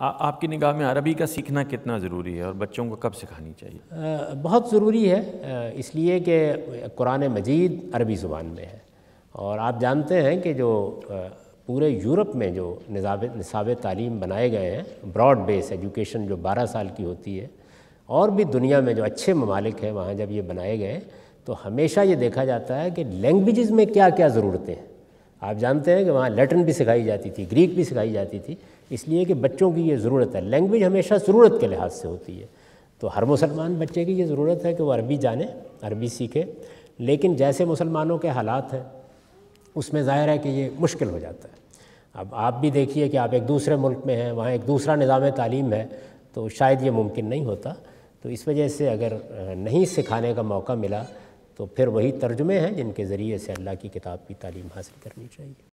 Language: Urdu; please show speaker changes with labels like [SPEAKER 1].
[SPEAKER 1] آپ کی نگاہ میں عربی کا سیکھنا کتنا ضروری ہے اور بچوں کو کب سکھانی چاہیے؟
[SPEAKER 2] بہت ضروری ہے اس لیے کہ قرآن مجید عربی زبان میں ہے۔ اور آپ جانتے ہیں کہ جو پورے یورپ میں جو نصاب نصاب تعلیم بنائے گئے ہیں براڈ بیس ایجوکیشن جو بارہ سال کی ہوتی ہے، اور بھی دنیا میں جو اچھے ممالک ہیں، وہاں جب یہ بنائے گئے، تو ہمیشہ یہ دیکھا جاتا ہے کہ لینگویجز میں کیا کیا ضرورتیں ہیں۔ آپ جانتے ہیں کہ وہاں لیٹن بھی سکھائی جاتی تھی، گریک بھی سکھائی جاتی تھی، اس لیے کہ بچوں کی یہ ضرورت ہے۔ لینگویج ہمیشہ ضرورت کے لحاظ سے ہوتی ہے۔ تو ہر مسلمان بچے کی یہ ضرورت ہے کہ وہ عربی جانے، عربی سیکھے۔ لیکن جیسے مسلمانوں کے حالات ہیں، اس میں ظاہر ہے کہ یہ مشکل ہو جاتا ہے۔ اب آپ بھی دیکھیے کہ آپ ایک دوسرے ملک میں ہیں، وہاں ایک دوسرا نظام تعلیم ہے، تو شاید یہ ممکن نہیں ہوتا۔ تو اس وجہ سے اگر نہیں سکھانے کا موقع ملا تو پھر وہی ترجمے ہیں جن کے ذریعے سے اللہ کی کتاب کی تعلیم حاصل کرنی چاہیے۔